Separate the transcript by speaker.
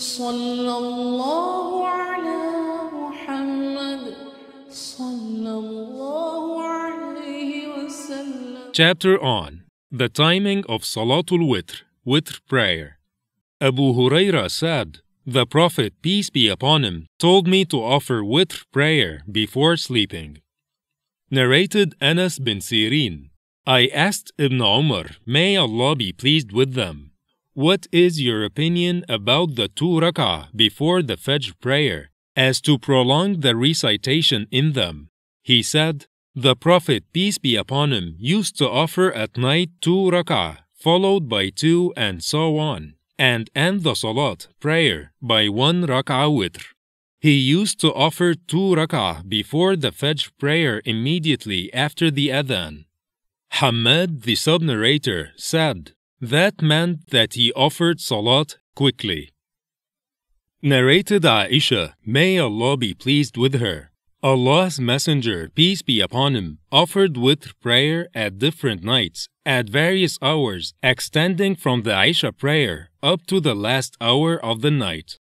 Speaker 1: صلى الله على محمد صلى الله عليه وسلم
Speaker 2: Chapter on the timing of Salatul Witr, Witr prayer. Abu Huraira said, The Prophet, peace be upon him, told me to offer Witr prayer before sleeping. Narrated Anas bin Sirin. I asked Ibn Umar, may Allah be pleased with them, what is your opinion about the two rak'ah before the Fajr prayer, as to prolong the recitation in them? He said, The Prophet, peace be upon him, used to offer at night two rak'ah, followed by two, and so on, and end the salat, prayer, by one rak'ah witr. He used to offer two rak'ah before the Fajr prayer immediately after the adhan. Hamad, the sub-narrator, said, That meant that he offered salat quickly. Narrated Aisha, may Allah be pleased with her. Allah's Messenger, peace be upon him, offered witr prayer at different nights, at various hours, extending from the Isha prayer up to the last hour of the night.